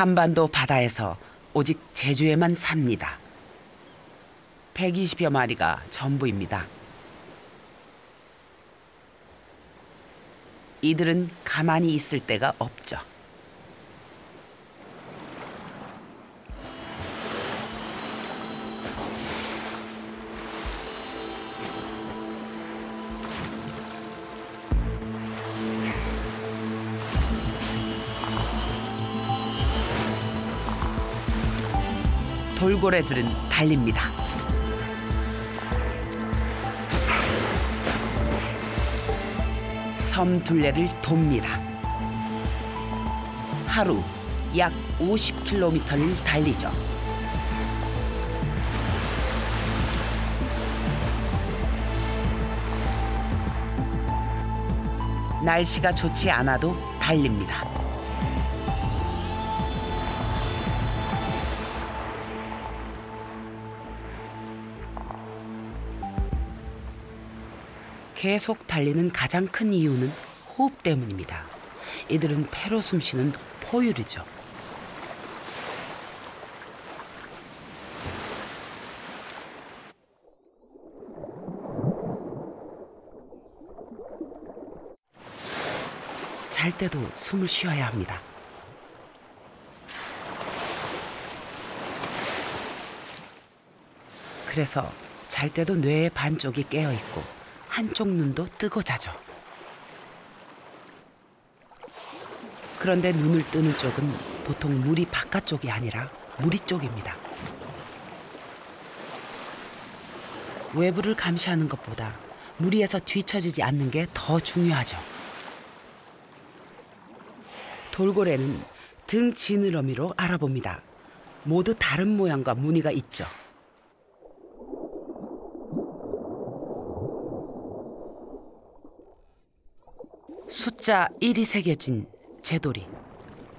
한반도 바다에서 오직 제주에만 삽니다. 120여 마리가 전부입니다. 이들은 가만히 있을 데가 없죠. 돌고래들은 달립니다. 섬 둘레를 돕니다. 하루 약 50km를 달리죠. 날씨가 좋지 않아도 달립니다. 계속 달리는 가장 큰 이유는 호흡 때문입니다. 이들은 폐로 숨쉬는 포유류죠. 잘 때도 숨을 쉬어야 합니다. 그래서 잘 때도 뇌의 반쪽이 깨어 있고 한쪽 눈도 뜨고 자죠. 그런데 눈을 뜨는 쪽은 보통 물이 바깥쪽이 아니라 무리 쪽입니다. 외부를 감시하는 것보다 무리에서 뒤처지지 않는 게 더 중요하죠. 돌고래는 등 지느러미로 알아봅니다. 모두 다른 모양과 무늬가 있죠. 숫자 1이 새겨진 제돌이.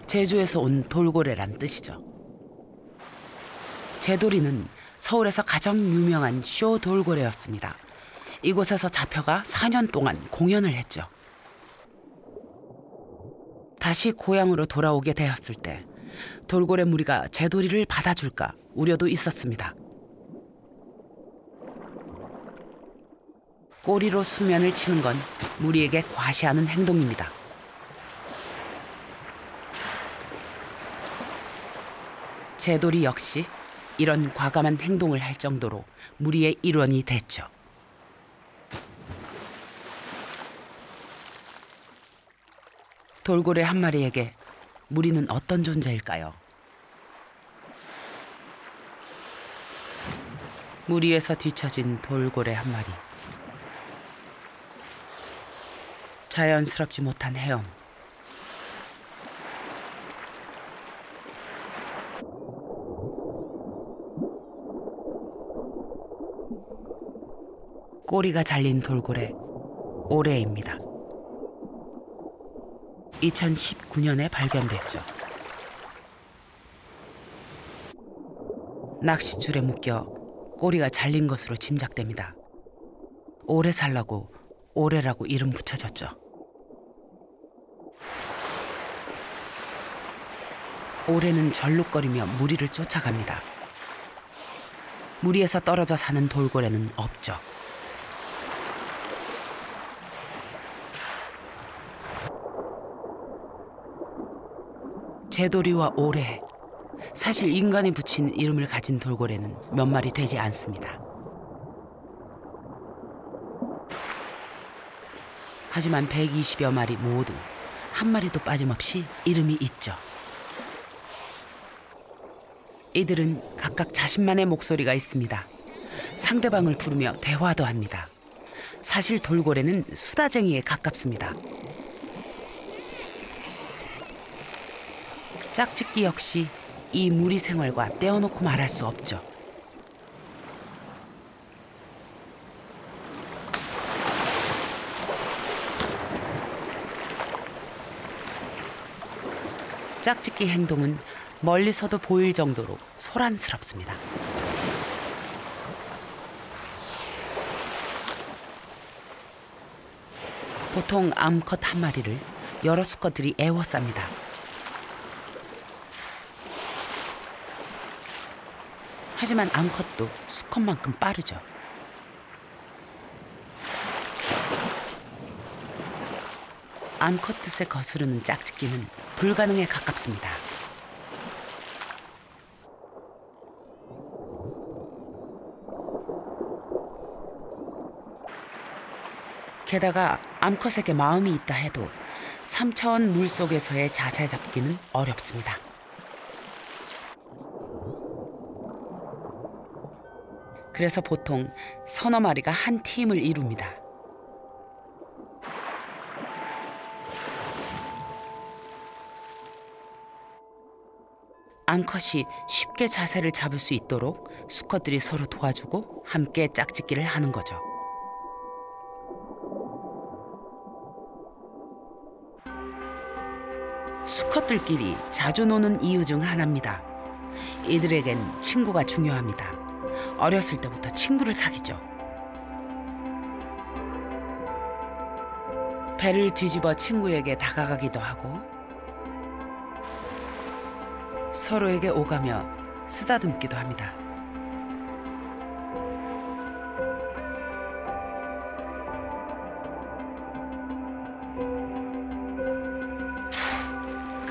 제주에서 온 돌고래란 뜻이죠. 제돌이는 서울에서 가장 유명한 쇼 돌고래였습니다. 이곳에서 잡혀가 4년 동안 공연을 했죠. 다시 고향으로 돌아오게 되었을 때 돌고래 무리가 제돌이를 받아줄까 우려도 있었습니다. 꼬리로 수면을 치는 건 무리에게 과시하는 행동입니다. 제돌이 역시 이런 과감한 행동을 할 정도로 무리의 일원이 됐죠. 돌고래 한 마리에게 무리는 어떤 존재일까요? 무리에서 뒤처진 돌고래 한 마리. 자연스럽지 못한 헤엄. 꼬리가 잘린 돌고래 오래입니다. 2019년에 발견됐죠. 낚싯줄에 묶여 꼬리가 잘린 것으로 짐작됩니다. 오래 살라고 오래라고 이름 붙여졌죠. 오래는 절룩거리며 무리를 쫓아갑니다. 무리에서 떨어져 사는 돌고래는 없죠. 제돌이와 오래. 사실 인간이 붙인 이름을 가진 돌고래는 몇 마리 되지 않습니다. 하지만 120여 마리 모두 한 마리도 빠짐없이 이름이 있죠. 이들은 각각 자신만의 목소리가 있습니다. 상대방을 부르며 대화도 합니다. 사실 돌고래는 수다쟁이에 가깝습니다. 짝짓기 역시 이 무리 생활과 떼어놓고 말할 수 없죠. 짝짓기 행동은 멀리서도 보일 정도로 소란스럽습니다. 보통 암컷 한 마리를 여러 수컷들이 애워쌉니다. 하지만 암컷도 수컷만큼 빠르죠. 암컷 뜻에 거스르는 짝짓기는 불가능에 가깝습니다. 게다가 암컷에게 마음이 있다 해도 3차원 물 속에서의 자세 잡기는 어렵습니다. 그래서 보통 서너 마리가 한 팀을 이룹니다. 암컷이 쉽게 자세를 잡을 수 있도록 수컷들이 서로 도와주고 함께 짝짓기를 하는 거죠. 수컷들끼리 자주 노는 이유 중 하나입니다. 이들에겐 친구가 중요합니다. 어렸을 때부터 친구를 사귀죠. 배를 뒤집어 친구에게 다가가기도 하고 서로에게 오가며 쓰다듬기도 합니다.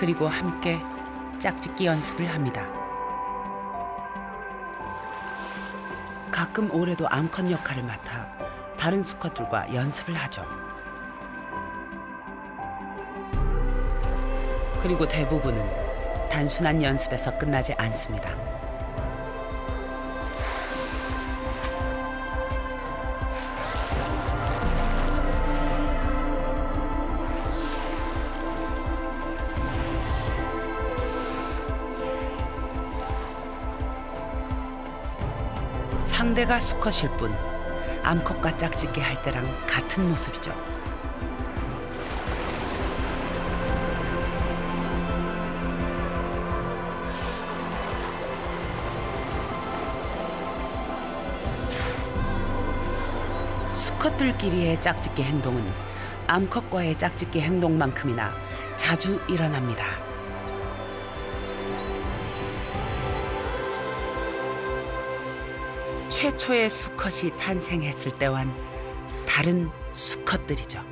그리고 함께 짝짓기 연습을 합니다. 가끔 올해도 암컷 역할을 맡아 다른 수컷들과 연습을 하죠. 그리고 대부분은 단순한 연습에서 끝나지 않습니다. 상대가 수컷일 뿐 암컷과 짝짓기 할 때랑 같은 모습이죠. 수컷들끼리의 짝짓기 행동은 암컷과의 짝짓기 행동만큼이나 자주 일어납니다. 최초의 수컷이 탄생했을 때와는 다른 수컷들이죠.